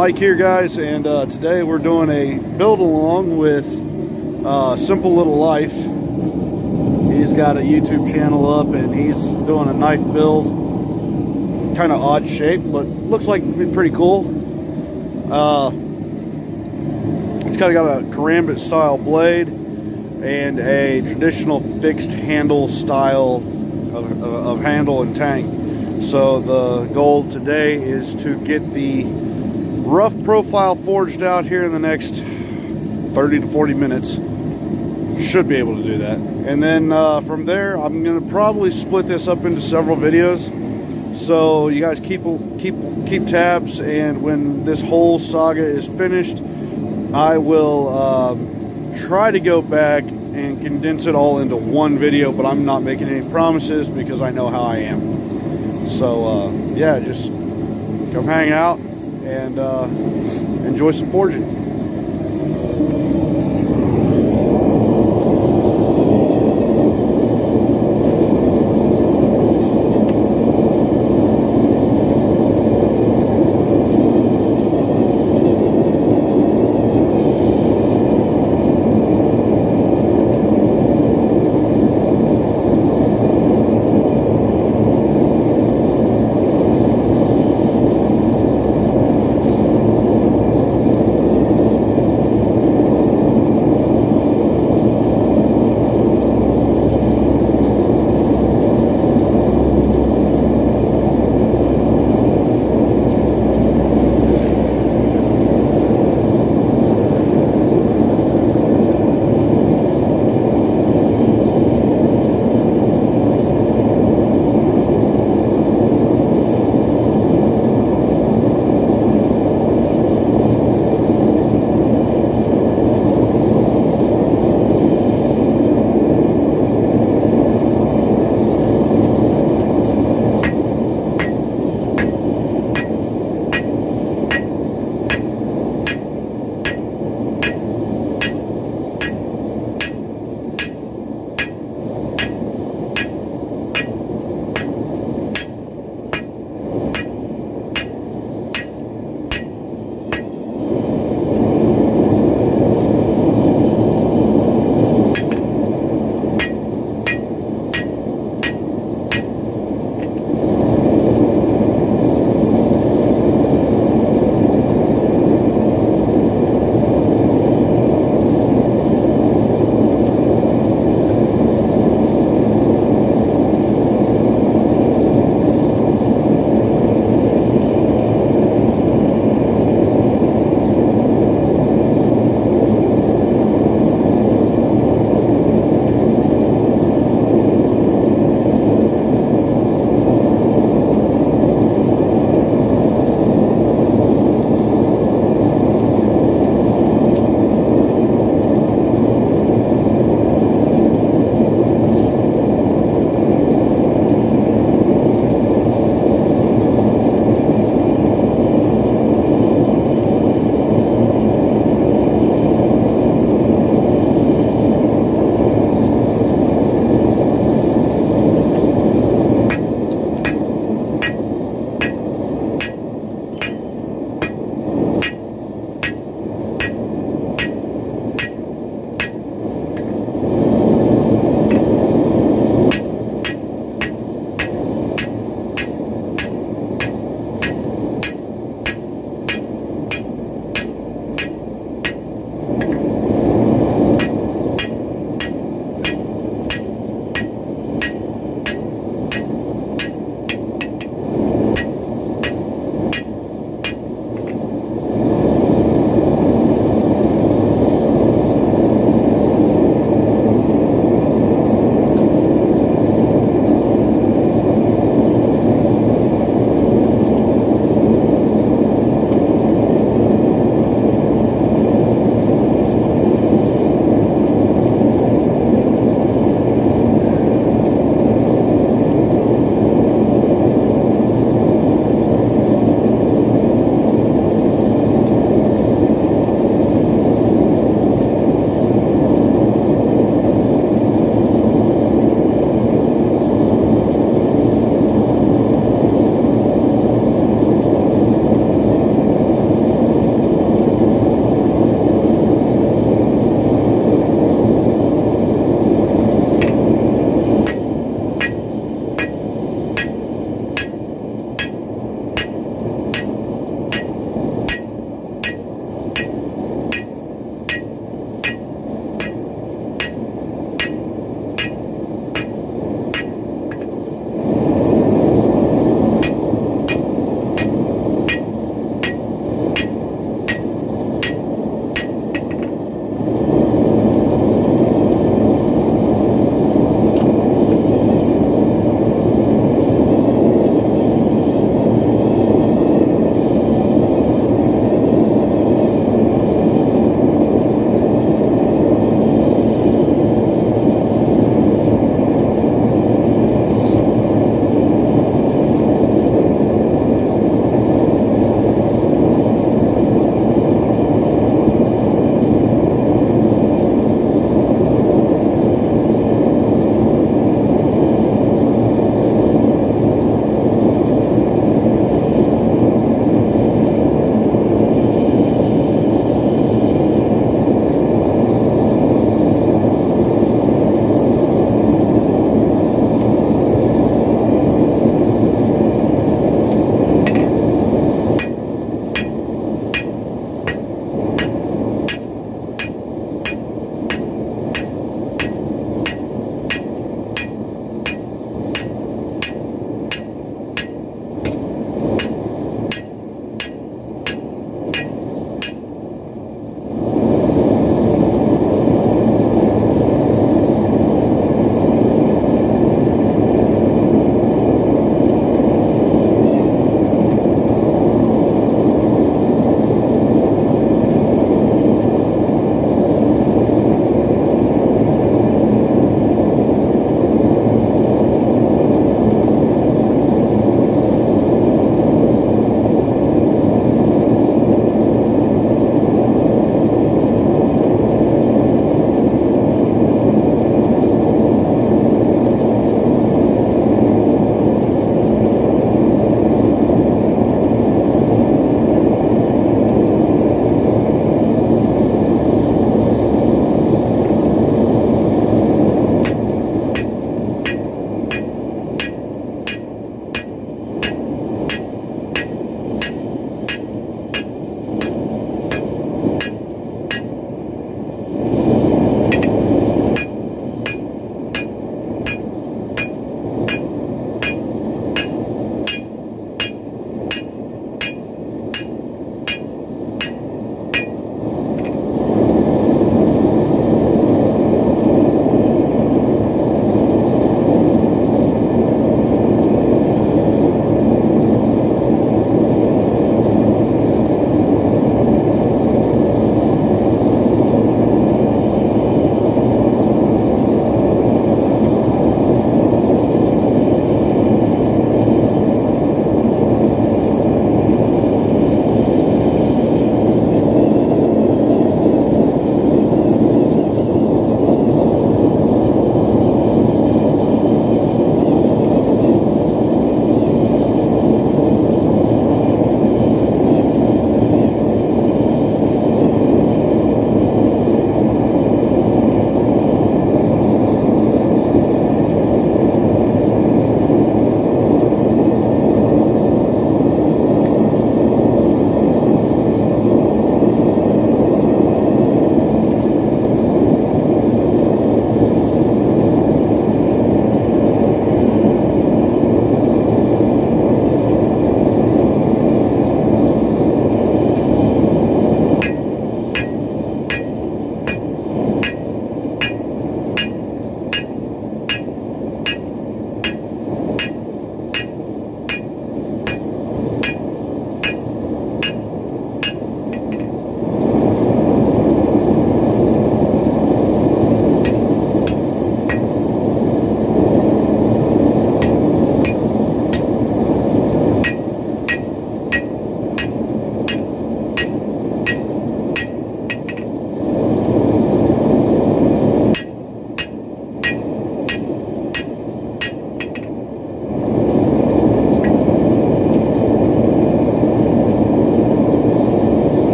Mike here guys and uh, today we're doing a build along with uh, Simple Little Life. He's got a YouTube channel up and he's doing a knife build. Kind of odd shape but looks like pretty cool. Uh, it's kind of got a karambit style blade and a traditional fixed handle style of, of handle and tang. So the goal today is to get the rough profile forged out here in the next 30 to 40 minutes. Should be able to do that. And then uh, from there, I'm going to probably split this up into several videos. So you guys keep keep keep tabs, and when this whole saga is finished, I will um, try to go back and condense it all into one video. But I'm not making any promises because I know how I am. So uh, yeah, just come hang out and uh, enjoy some forging.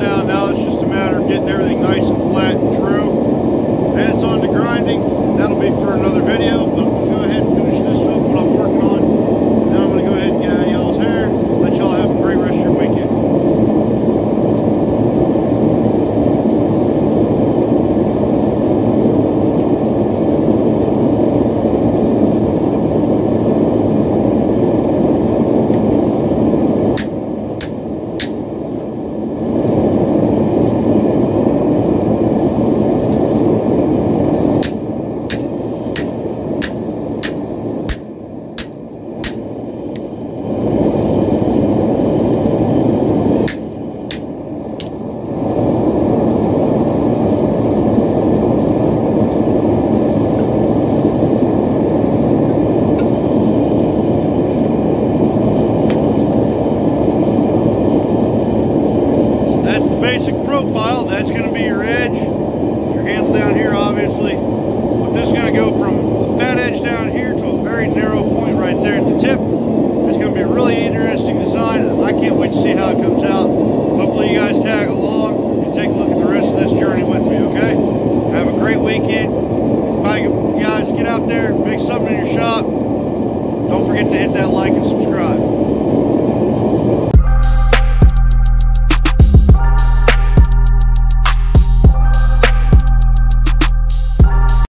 down now. It's just a matter of getting everything nice and flat and true. And it's on to grinding. That'll be for another video, but we'll go ahead